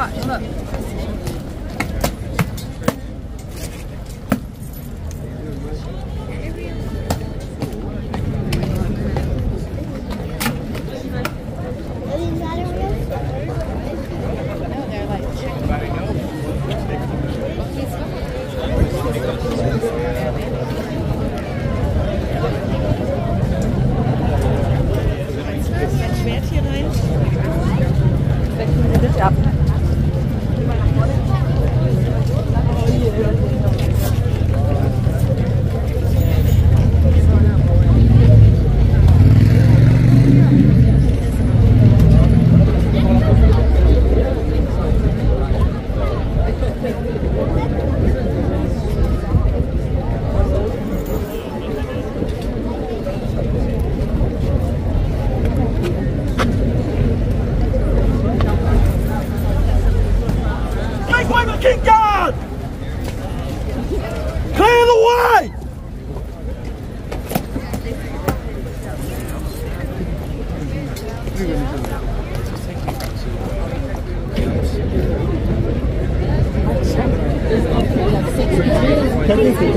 晚上 Make way for King God! Clear the way! Technically,